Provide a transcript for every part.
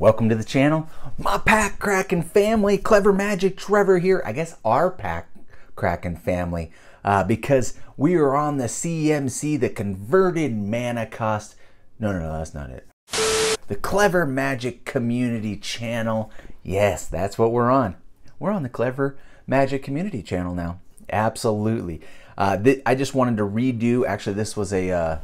welcome to the channel. My pack cracking family, Clever Magic Trevor here. I guess our pack cracking family, uh, because we are on the CMC, the converted mana cost. No, no, no, that's not it. The Clever Magic Community Channel. Yes, that's what we're on. We're on the Clever Magic Community Channel now. Absolutely. Uh, I just wanted to redo. Actually, this was a uh,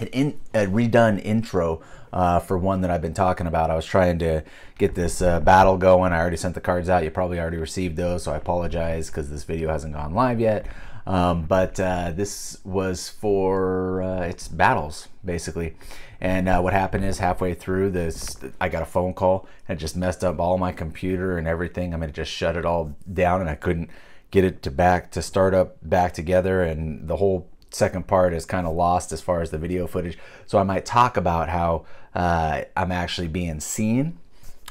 an in, a redone intro uh, for one that I've been talking about. I was trying to get this uh, battle going. I already sent the cards out. You probably already received those, so I apologize because this video hasn't gone live yet. Um, but uh, this was for uh, it's battles basically. And uh, what happened is halfway through this, I got a phone call and it just messed up all my computer and everything. I mean, it just shut it all down and I couldn't get it to back to start up back together and the whole second part is kind of lost as far as the video footage. So I might talk about how uh, I'm actually being seen,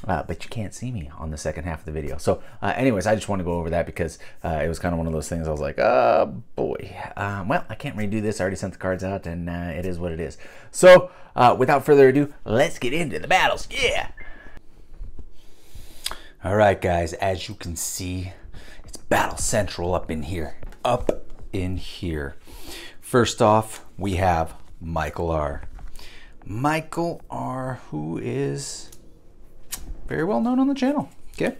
uh, but you can't see me on the second half of the video. So uh, anyways, I just want to go over that because uh, it was kind of one of those things I was like, oh boy, um, well, I can't redo this. I already sent the cards out and uh, it is what it is. So uh, without further ado, let's get into the battles. Yeah. All right, guys, as you can see, it's Battle Central up in here. Up in here. First off, we have Michael R. Michael R., who is very well known on the channel. Okay.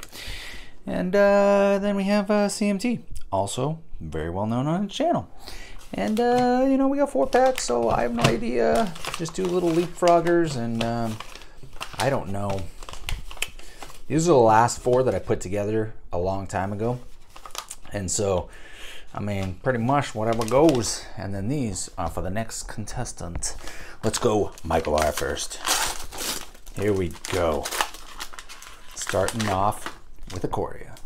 And uh, then we have uh, CMT, also very well known on the channel. And, uh, you know, we got four packs, so I have no idea. Just do little leapfroggers, and um, I don't know. These are the last four that I put together a long time ago. And so I mean, pretty much whatever goes. And then these are for the next contestant. Let's go Michael R first. Here we go. Starting off with Ikoria.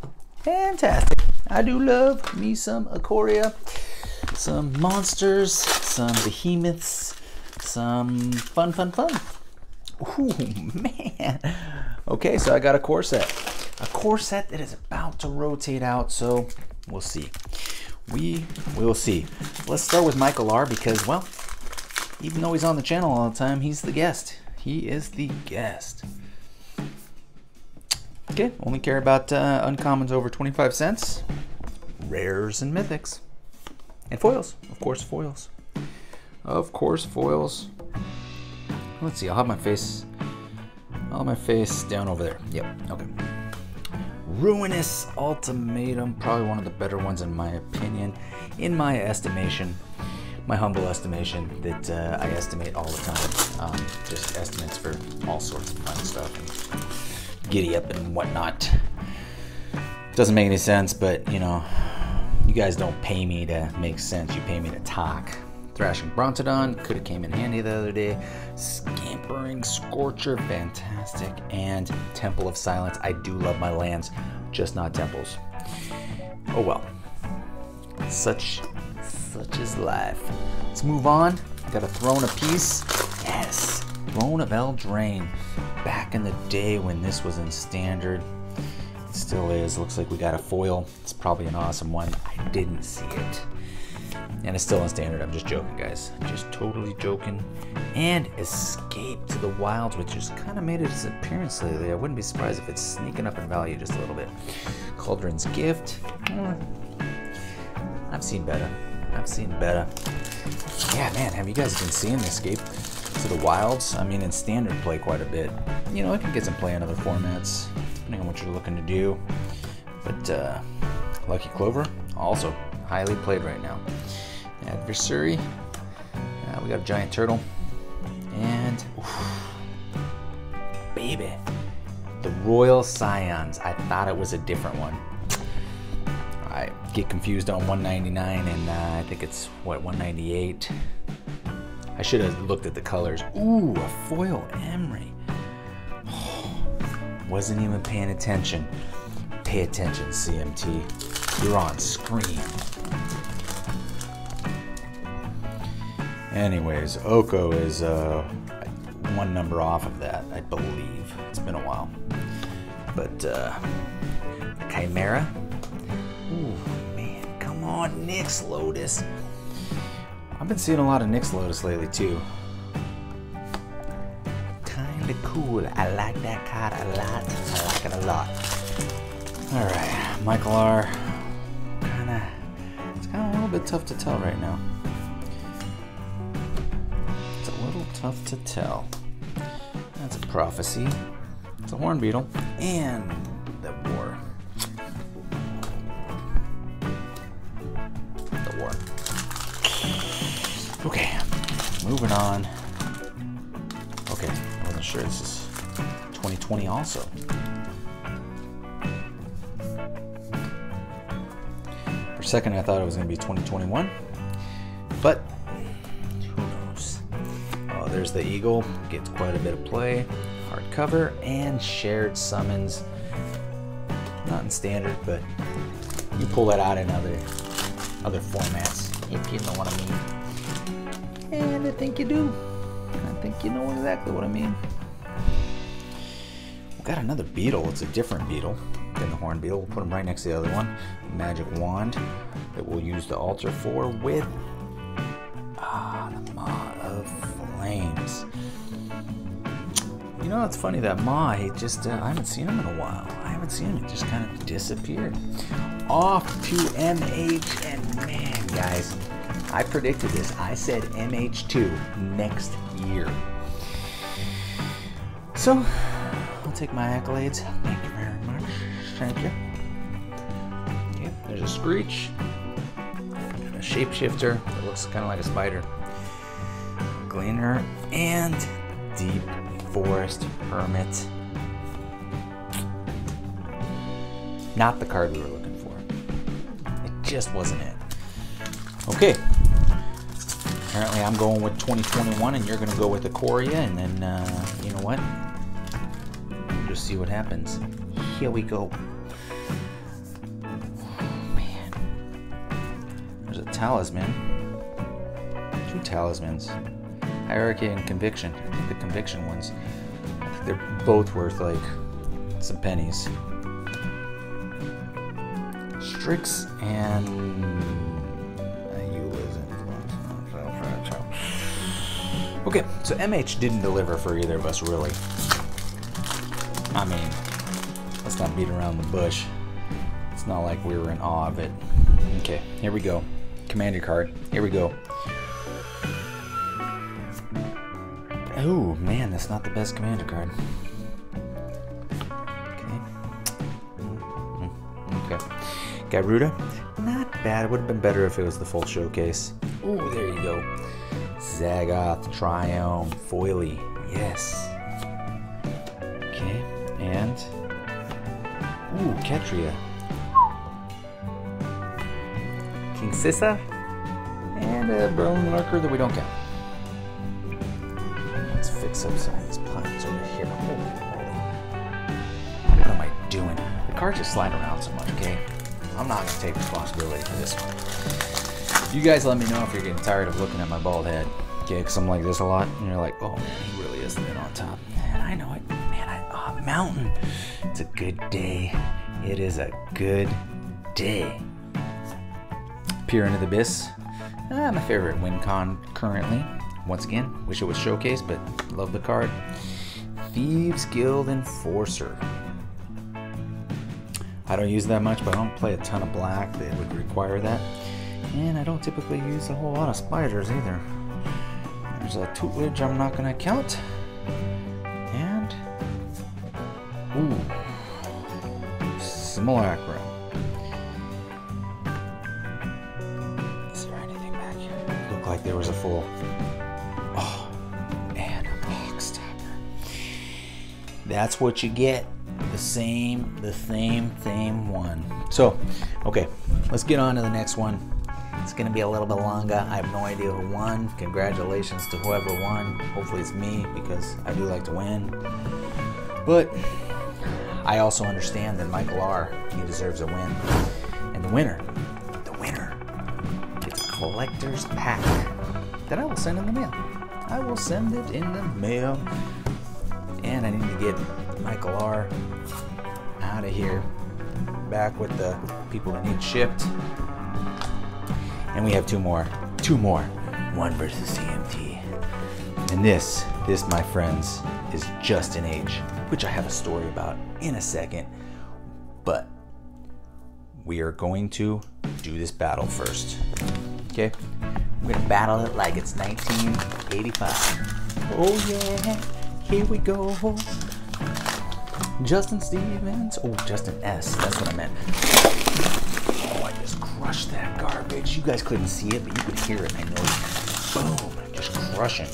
Fantastic. I do love me some Ikoria. Some monsters, some behemoths, some fun, fun, fun. Ooh, man. Okay, so I got a core set. A core set that is about to rotate out, so we'll see. We will see. Let's start with Michael R because, well, even though he's on the channel all the time, he's the guest. He is the guest. Okay, only care about uh, uncommons over 25 cents, rares and mythics, and foils. Of course, foils. Of course, foils. Let's see, I'll have my face, I'll have my face down over there. Yep, okay. Ruinous Ultimatum, probably one of the better ones in my opinion, in my estimation, my humble estimation that uh, I estimate all the time. Um, just estimates for all sorts of fun stuff and giddy up and whatnot. Doesn't make any sense, but you know, you guys don't pay me to make sense. You pay me to talk. Thrashing Brontodon could have came in handy the other day. Scampering Scorcher, fantastic. And Temple of Silence. I do love my lands, just not temples. Oh well. Such, such is life. Let's move on. Got a throne of peace. Yes, Throne of Eldraine. Back in the day when this was in standard. It still is. Looks like we got a foil. It's probably an awesome one. I didn't see it. And it's still in standard. I'm just joking, guys. Just totally joking. And Escape to the Wilds, which just kind of made its appearance lately. I wouldn't be surprised if it's sneaking up in value just a little bit. Cauldron's Gift. Hmm. I've seen better. I've seen better. Yeah, man, have you guys been seeing Escape to the Wilds? I mean, in standard play quite a bit. You know, it can get some play in other formats, depending on what you're looking to do. But uh, Lucky Clover, also highly played right now. Adversary, uh, we got a giant turtle, and oof, baby, the Royal Scions. I thought it was a different one. I get confused on 199, and uh, I think it's what 198. I should have looked at the colors. Ooh, a foil Emry. wasn't even paying attention. Pay attention, CMT. You're on screen. Anyways, Oko is uh, one number off of that, I believe. It's been a while. But, uh, Chimera. Ooh, man, come on, Nyx Lotus. I've been seeing a lot of Nyx Lotus lately, too. Kind kind of cool. I like that card a lot. I like it a lot. All right, Michael R. Kind of, it's kind of a little bit tough to tell right now. Tough to tell. That's a prophecy. It's a horn beetle and the war. The war. Okay, moving on. Okay, I wasn't sure this is 2020 also. For a second, I thought it was going to be 2021, but there's the eagle. Gets quite a bit of play. Hardcover and shared summons. Not in standard, but you pull that out in other other formats if you know what I mean. And I think you do. I think you know exactly what I mean. We've got another beetle. It's a different beetle than the horn beetle. We'll put them right next to the other one. Magic wand that we'll use the altar for with Flames. You know, it's funny that Ma, he just, uh, I haven't seen him in a while. I haven't seen him. He just kind of disappeared. Off to MH, and man, guys, I predicted this. I said MH2 next year. So, I'll take my accolades. Thank you very much. Thank you. Okay, there's a Screech, a Shapeshifter that looks kind of like a spider, Gleaner, and Deep Forest Hermit. Not the card we were looking for. It just wasn't it. Okay. Apparently, I'm going with 2021, and you're going to go with Ikoria, and then, uh, you know what? We'll just see what happens. Here we go. man. There's a talisman. Two talismans. Hierarchy and Conviction. I think the Conviction ones, I think they're both worth like some pennies. Strix and Okay, so MH didn't deliver for either of us, really. I mean, let's not beat around the bush. It's not like we were in awe of it. Okay, here we go. Commander card. Here we go. Oh man, that's not the best commander card. Okay. Mm, Okay. Gyruda, not bad. It would have been better if it was the full showcase. Oh, there you go. Zagoth, Triome, Foily. Yes. Okay, and ooh, Ketria. King Sissa, and a Bone Lurker that we don't count. These piles over here. What am I doing? The cards just slide around so much, okay? I'm not gonna take responsibility for this one. You guys let me know if you're getting tired of looking at my bald head. Okay, because I'm like this a lot, and you're like, oh man, he really is thin on top. And I know it, man. I, oh, mountain. It's a good day. It is a good day. Peer into the Abyss. Ah, my favorite WinCon currently. Once again, wish it was showcased, but love the card. Thieves Guild Enforcer. I don't use that much, but I don't play a ton of black that would require that. And I don't typically use a whole lot of spiders either. There's a tutelage I'm not going to count. And. Ooh. Simulacrum. Is there anything back here? Looked like there was a full. That's what you get. The same, the same, same one. So, okay, let's get on to the next one. It's gonna be a little bit longer. I have no idea who won. Congratulations to whoever won. Hopefully it's me because I do like to win. But I also understand that Michael R. He deserves a win. And the winner, the winner, gets a collector's pack that I will send in the mail. I will send it in the mail. And I need to get Michael R. out of here. Back with the people that need shipped. And we have two more. Two more. One versus CMT. And this This, my friends, is just an age, which I have a story about in a second. But we are going to do this battle first. Okay? We're gonna battle it like it's 1985. Oh yeah, here we go. Justin Stevens. Oh, Justin S. That's what I meant. Oh, I just crushed that garbage. You guys couldn't see it, but you could hear it. I know. Boom. Just crushing.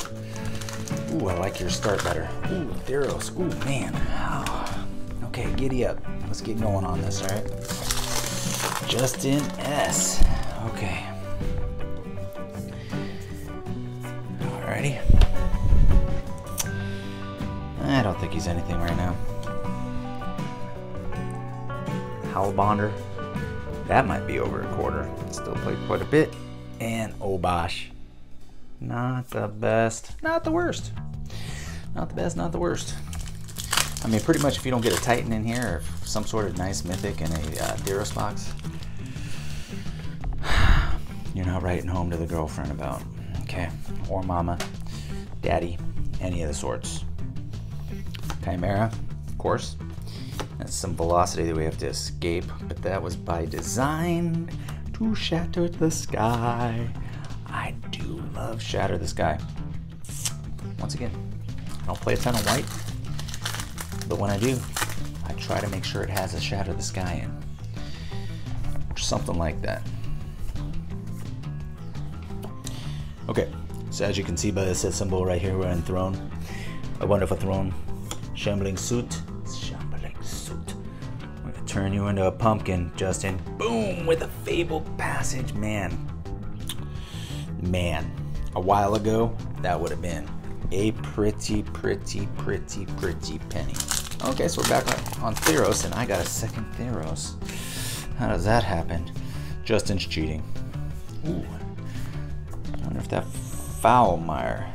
Ooh, I like your start better. Ooh, Theros. Ooh, man. Oh. Okay, giddy up. Let's get going on this, alright? Justin S. Okay. Alrighty. I don't think he's anything right now. Halbonder. That might be over a quarter. Still played quite a bit. And Obosh. Not the best. Not the worst. Not the best, not the worst. I mean, pretty much if you don't get a Titan in here or some sort of nice Mythic and a uh, Theros box, you're not writing home to the girlfriend about, okay? Or mama, daddy, any of the sorts. Chimera, of course. That's some velocity that we have to escape, but that was by design to shatter the sky. I do love Shatter the Sky. Once again, I don't play a ton of white, but when I do, I try to make sure it has a Shatter the Sky in. Or something like that. Okay, so as you can see by this symbol right here, we're in Throne. A wonderful throne. Shambling suit. Shambling suit. We're gonna turn you into a pumpkin, Justin. Boom! With a Fabled Passage. Man, man, a while ago, that would have been a pretty, pretty, pretty, pretty penny. Okay, so we're back on Theros, and I got a second Theros. How does that happen? Justin's cheating. Ooh. I wonder if that Foulmire.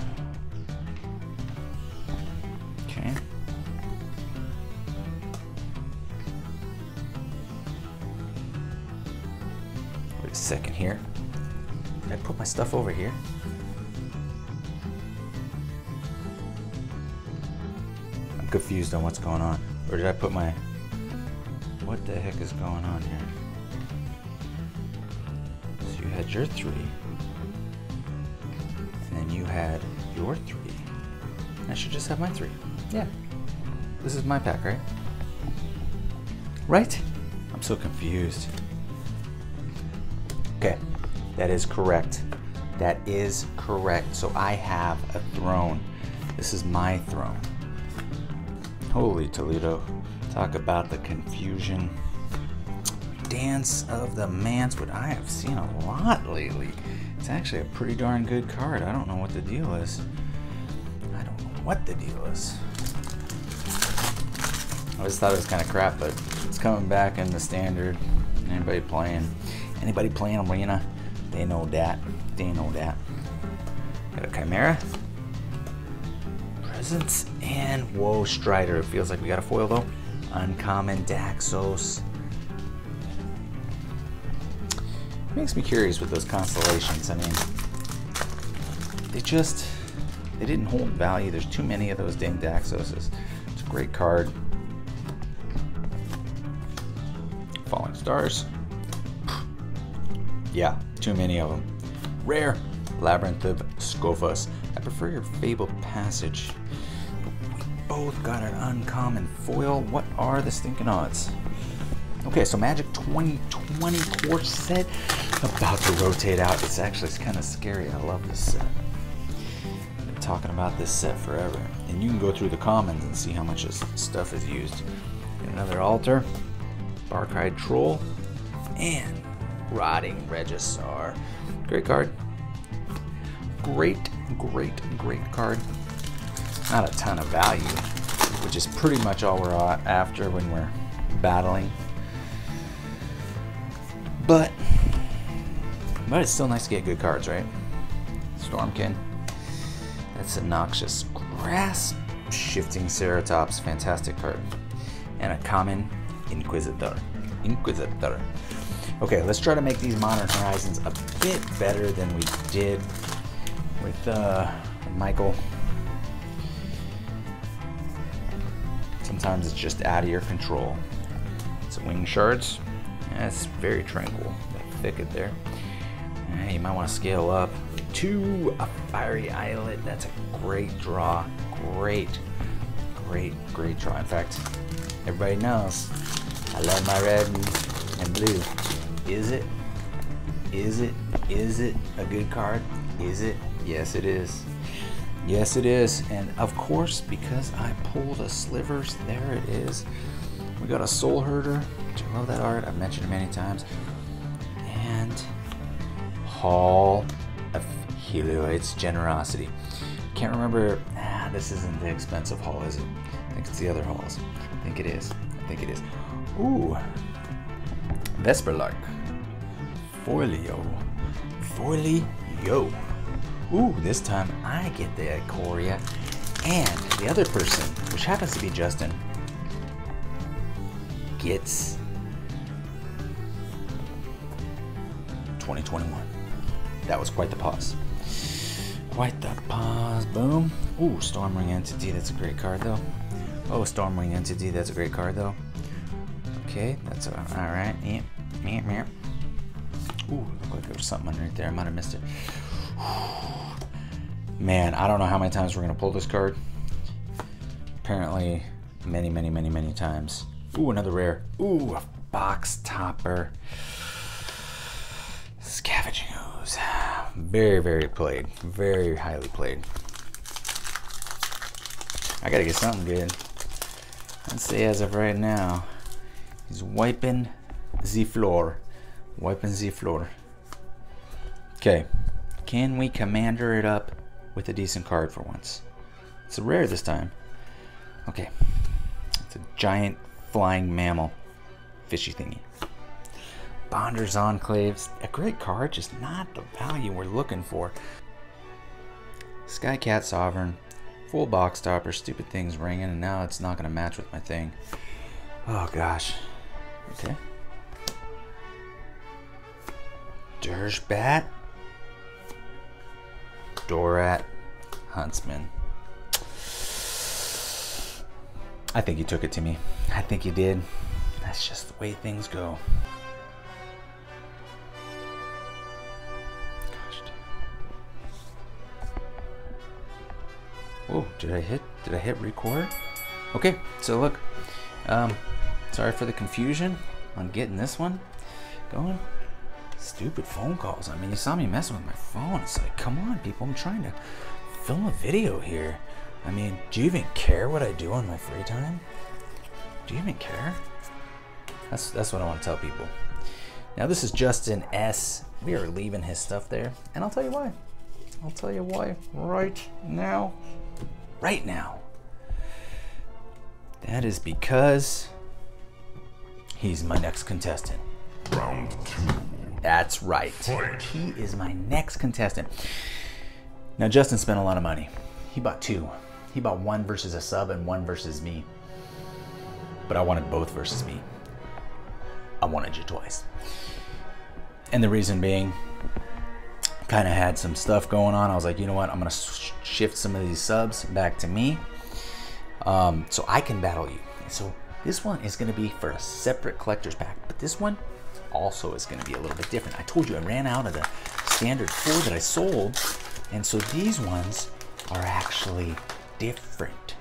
A second here. Did I put my stuff over here? I'm confused on what's going on. Or did I put my... What the heck is going on here? So you had your three. And then you had your three. I should just have my three. Yeah. This is my pack, right? Right? I'm so confused. That is correct. That is correct. So I have a throne. This is my throne. Holy Toledo. Talk about the confusion. Dance of the Manswood. I have seen a lot lately. It's actually a pretty darn good card. I don't know what the deal is. I don't know what the deal is. I always thought it was kind of crap, but it's coming back in the standard. Anybody playing? Anybody playing Arena? They know that. They know that. Got a Chimera. Presence and whoa, Strider. It feels like we got a foil though. Uncommon Daxos. Makes me curious with those constellations. I mean, they just they didn't hold value. There's too many of those dang Daxoses. It's a great card. Falling Stars. Yeah, too many of them. Rare. Labyrinth of Skophos. I prefer your Fabled Passage. We both got an uncommon foil. What are the stinking odds? Okay, so Magic 2020 core set about to rotate out. It's actually it's kind of scary. I love this set. Been talking about this set forever. And you can go through the commons and see how much this stuff is used. Another altar, Barkhide Troll, and Rotting Regisaur. Great card. Great, great, great card. Not a ton of value, which is pretty much all we're uh, after when we're battling. But, but it's still nice to get good cards, right? Stormkin. That's a noxious grasp. Shifting Ceratops, fantastic card. And a common Inquisitor. Inquisitor. Okay, let's try to make these Modern Horizons a bit better than we did with uh, Michael. sometimes it's just out of your control. It's wing shards. Yeah, it's very tranquil. That thicket there. Yeah, you might want to scale up to a fiery islet. That's a great draw. Great, great, great draw. In fact, everybody knows I love my red and blue. Is it? Is it? Is it a good card? Is it? Yes, it is. Yes, it is. And of course, because I pulled a slivers, there it is. We got a soul herder. I love that art. I've mentioned it many times. And Hall of Heliod's Generosity. Can't remember. Ah, this isn't the expensive hall, is it? I think it's the other halls. I think it is. I think it is. Ooh. Vesperlark. Folio. Folio. Ooh, this time I get the Ikoria. And the other person, which happens to be Justin, gets 2021. That was quite the pause. Quite the pause. Boom. Ooh, Stormwing Entity. That's a great card, though. Oh, Stormwing Entity. That's a great card, though. Okay, that's uh, all right. Yep, yep, yep. Like there was something underneath there. I might have missed it. Man, I don't know how many times we're gonna pull this card. Apparently, many, many, many, many times. Ooh, another rare. Ooh, a box topper. Scavenging ooze. Very, very played. Very highly played. I gotta get something good. Let's see as of right now, he's wiping the floor. Wiping the floor. Okay. Can we commander it up with a decent card for once? It's a rare this time. Okay. It's a giant flying mammal. Fishy thingy. Bonders Enclaves. A great card, just not the value we're looking for. Skycat Sovereign. Full box topper. Stupid things ringing, and now it's not going to match with my thing. Oh, gosh. Okay. Dirgebat. Dorat. Huntsman. I think you took it to me. I think you did. That's just the way things go. Oh, did I hit? Did I hit record? Okay, so look. Um, sorry for the confusion on getting this one going. Stupid phone calls. I mean, you saw me messing with my phone. It's like, come on, people. I'm trying to film a video here. I mean, do you even care what I do on my free time? Do you even care? That's that's what I want to tell people. Now this is Justin S. We are leaving his stuff there, and I'll tell you why. I'll tell you why right now. Right now. That is because he's my next contestant. Round two. That's right. Fight. He is my next contestant. Now Justin spent a lot of money. He bought two. He bought one versus a sub and one versus me. But I wanted both versus me. I wanted you twice. And the reason being, kind of had some stuff going on. I was like, you know what? I'm going to sh- shift some of these subs back to me um, so I can battle you. So this one is going to be for a separate collector's pack, but this one also is going to be a little bit different. I told you I ran out of the standard four that I sold, and so these ones are actually different.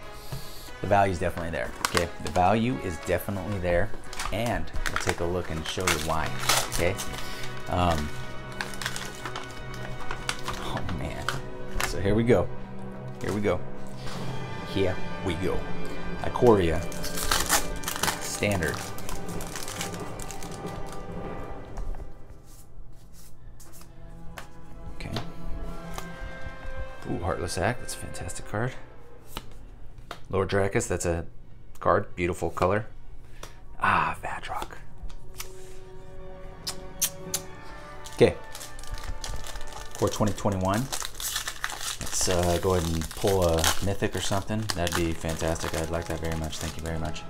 The value is definitely there. Okay, the value is definitely there, and we'll take a look and show you why. Okay. Um, oh man. So here we go. Here we go. Here we go. Ikoria. Standard. Act. That's a fantastic card. Lore Drakkis. That's a card. Beautiful color. Ah, Vadrok. Okay. For 2021. Let's uh, go ahead and pull a mythic or something. That'd be fantastic. I'd like that very much. Thank you very much.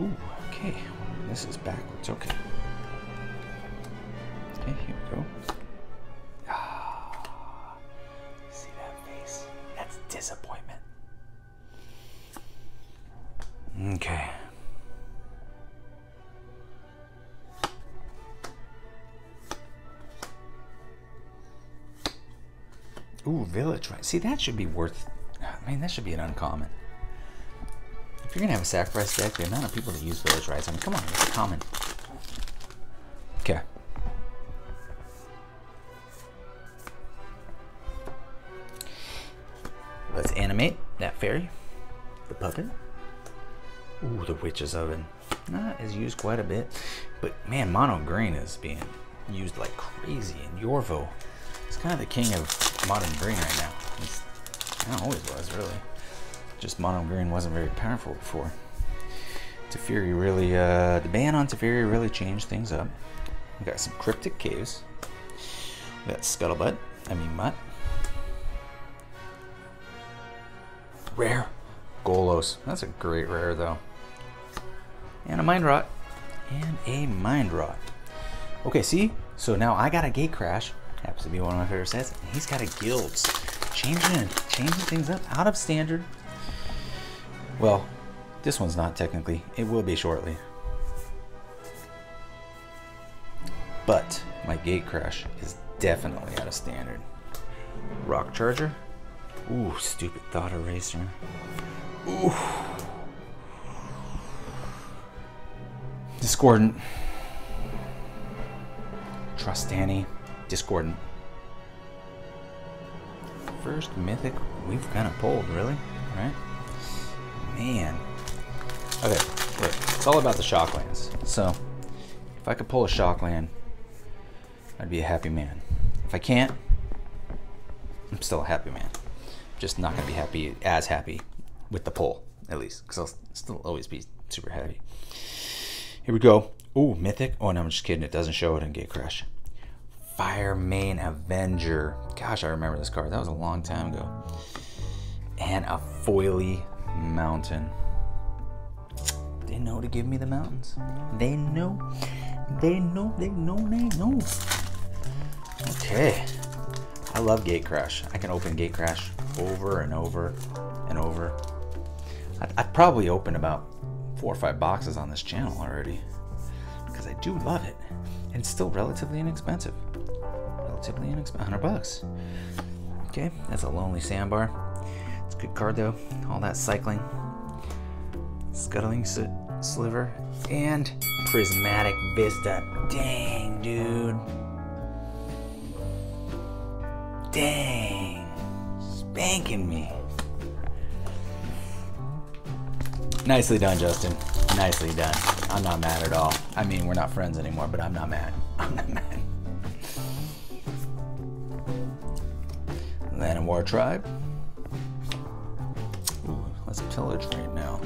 Ooh, okay. This is backwards. Okay, Village Right. See, that should be worth. I mean, that should be an uncommon. If you're gonna have a sacrifice deck, the amount of people that use Village Rites, I mean, come on, it's common. Okay. Let's animate that fairy, the puppet. Ooh, the Witch's Oven. That is used quite a bit, but man, mono green is being used like crazy in Yorvo. It's kind of the king of modern green right now. It's, it always was, really. Just mono green wasn't very powerful before. Teferi really, uh, the ban on Teferi really changed things up. We got some Cryptic Caves. We got Scuttlebutt, I mean Mutt. Rare. Golos. That's a great rare, though. And a Mind Rot. And a Mind Rot. Okay, see? So now I got a Gatecrash. Happens to be one of my favorite sets. And he's got a Guilds. Changing, changing things up. Out of standard. Well, this one's not technically. It will be shortly. But my Gatecrash is definitely out of standard. Rock Charger. Ooh, stupid Thought Eraser. Ooh. Discordant. Trostani. Discordant. First mythic we've kind of pulled, really? Right? Man. Okay, look, it's all about the shocklands. So, if I could pull a shockland, I'd be a happy man. If I can't, I'm still a happy man. Just not gonna be happy as happy with the pull, at least, because I'll still always be super happy. Here we go. Ooh, mythic. Oh no, I'm just kidding. It doesn't show it in Gatecrash. Firemane Avenger. Gosh, I remember this card. That was a long time ago. And a foily mountain. They know to give me the mountains. They know. They know. They know. They know. Okay. I love Gatecrash. I can open Gatecrash over and over and over. I'd, I'd probably open about four or five boxes on this channel already because I do love it. And it's still relatively inexpensive. Relatively inexpensive. 100 bucks. Okay, that's a lonely sandbar. It's a good card though. All that cycling. Scuttling sliver and prismatic vista. Dang, dude. Dang. Spanking me. Nicely done, Justin. Nicely done. I'm not mad at all. I mean, we're not friends anymore, but I'm not mad. I'm not mad. Llanowar Tribe. Ooh, let's pillage right now.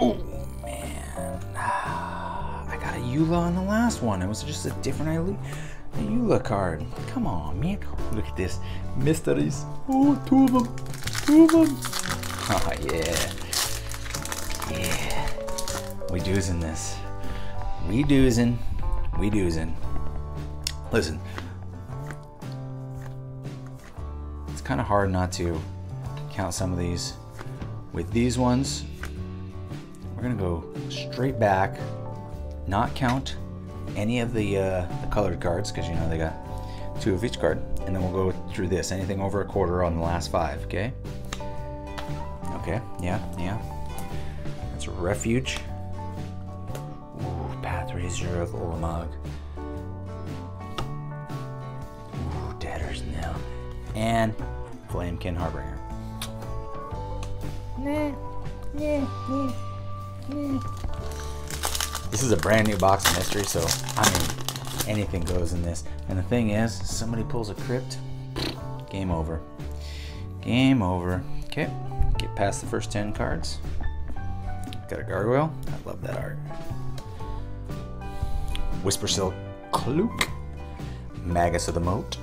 Oh, man. Ah, I got a Eula on the last one. It was just a different Eula card. Come on, man. Look at this. Mysteries. Oh, two of them. Two of them. Oh, yeah. Yeah. We doozing this. We doozing. We doozing. Listen. Kind of hard not to count some of these. With these ones, we're gonna go straight back, not count any of the, uh, the colored cards, because you know they got two of each card, and then we'll go through this. Anything over a quarter on the last five, okay? Okay, yeah, yeah. That's a refuge. Ooh, Pathrazer of Ulamog. Ooh, Debtor's Knell. And Flamekin Harbinger. Nah, nah, nah, nah. This is a brand new box of mystery, so I mean, anything goes in this. And the thing is, somebody pulls a crypt, game over. Game over. Okay, get past the first 10 cards. Got a gargoyle. I love that art. Whisper Silk Cloak. Magus of the Moat.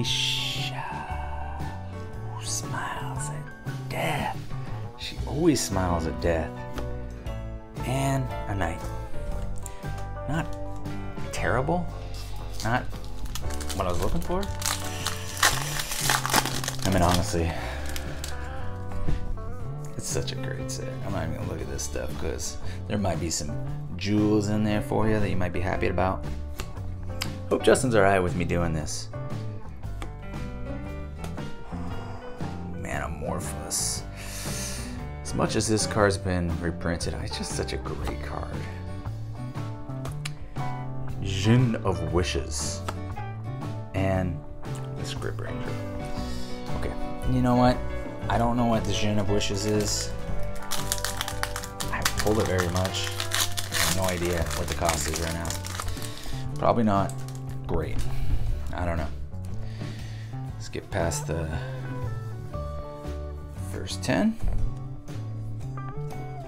Alesha. Who smiles at death. She always smiles at death. And a knight. Not terrible. Not what I was looking for. I mean, honestly, It's such a great set. I'm not even gonna look at this stuff because there might be some jewels in there for you that you might be happy about. Hope Justin's alright with me doing this. Much as this card's been reprinted, it's just such a great card. Djinn of Wishes. And the Scryb Ranger. Okay, you know what? I don't know what the Djinn of Wishes is. I haven't pulled it very much. I have no idea what the cost is right now. Probably not great. I don't know. Let's get past the first 10,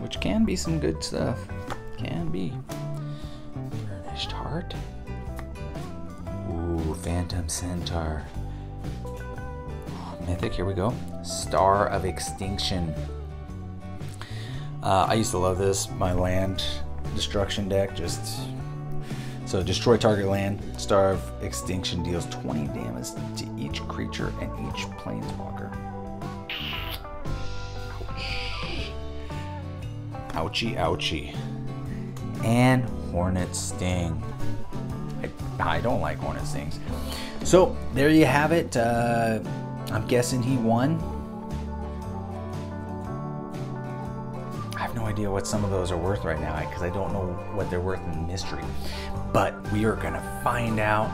which can be some good stuff. Can be. Burnished Heart. Ooh, Phantom Centaur. Mythic, here we go. Star of Extinction. Uh, I used to love this. My land destruction deck just. So destroy target land. Star of Extinction deals 20 damage to each creature and each planeswalker. Ouchie, ouchie. And Hornet Sting. I, I don't like Hornet Stings. So there you have it. Uh, I'm guessing he won. I have no idea what some of those are worth right now because I don't know what they're worth in mystery. But we are going to find out.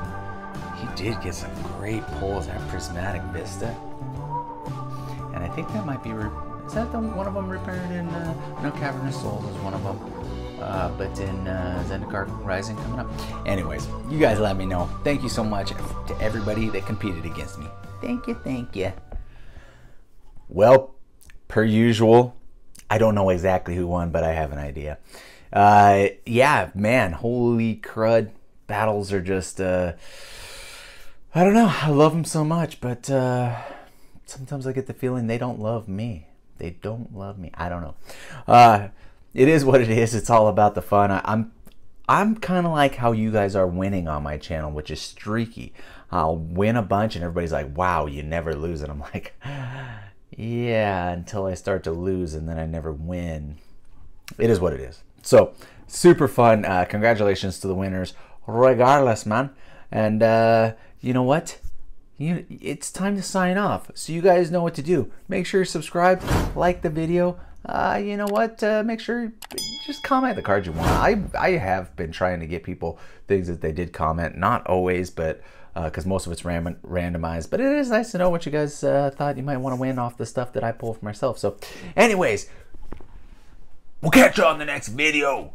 He did get some great pulls at Prismatic Vista. And I think that might be. Is that the one of them repaired in. Uh, no, Cavern of Souls is one of them. Uh, but in uh, Zendikar Rising coming up. Anyways, you guys let me know. Thank you so much to everybody that competed against me. Thank you, thank you. Well, per usual, I don't know exactly who won, but I have an idea. Uh, yeah, man, holy crud. Battles are just, uh, I don't know. I love them so much, but uh, sometimes I get the feeling they don't love me. They don't love me. I don't know. Uh, it is what it is. It's all about the fun. I, I'm I'm kind of like how you guys are winning on my channel, which is streaky. I'll win a bunch and everybody's like, wow, you never lose. And I'm like, yeah, until I start to lose and then I never win. It is what it is. So, super fun. Uh, congratulations to the winners, regardless, man. And uh, you know what? You, it's time to sign off. So you guys know what to do. Make sure you subscribe, like the video, uh, you know what? Uh, make sure just comment the cards you want. I I have been trying to get people things that they did comment. Not always, but because uh, most of it's ram- randomized. But it is nice to know what you guys uh, thought you might want to win off the stuff that I pull for myself. So, anyways, we'll catch you on the next video.